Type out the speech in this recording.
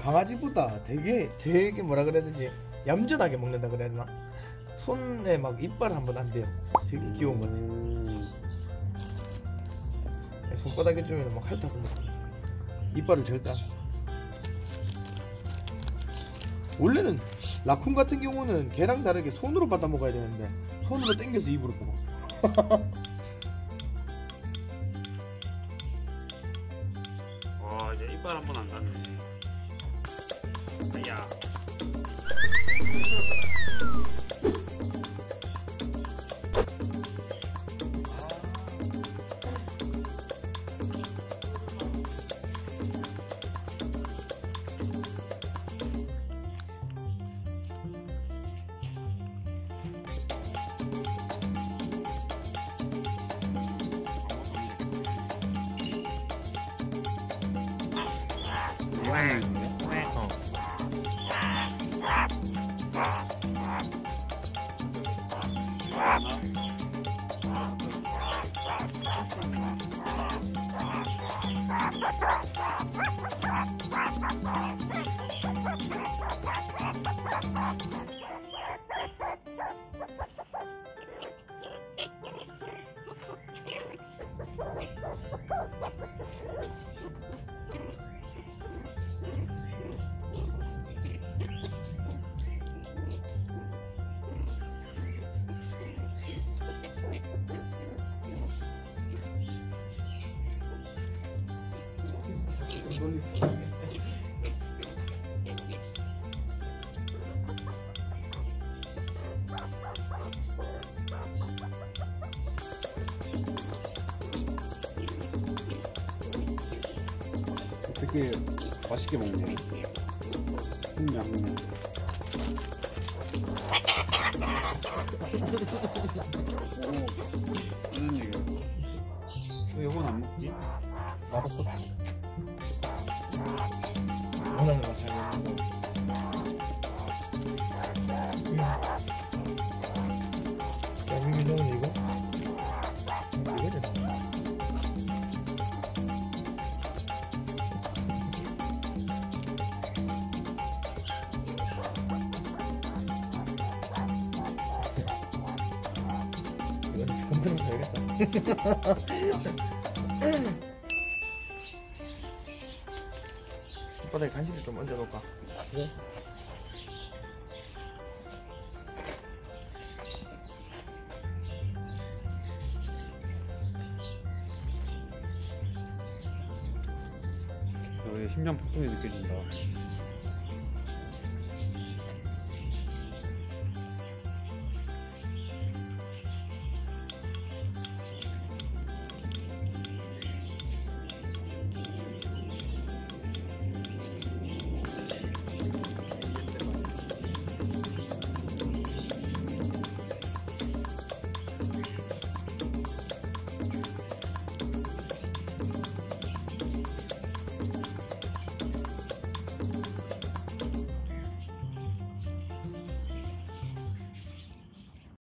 강아지보다 되게 되게 뭐라 그래야 되지 얌전하게 먹는다 그래야 되나 손에 막 이빨 한 번안 돼요 되게 귀여운 것 같아요 음. 손바닥에 주면 막 핥아서 먹어 이빨을 절대 안 써. 원래는 라쿤 같은 경우는 개랑 다르게 손으로 받아 먹어야 되는데 손으로 당겨서 입으로 먹어 와 이제 이빨 한 번 안 갔네. Yeah. Wow. Thank you. 야. 되게 맛있게 먹네. 음, 양 오, 무슨 얘기야? 왜 이건 안 먹지? 맛없어 원하는 거잘 먹는 거 너는 이거? 이게 됐다. 이건 되겠다. 바닥에 간식을 좀 얹어 놓을까? 네. 여기 심장 폭동이 느껴진다.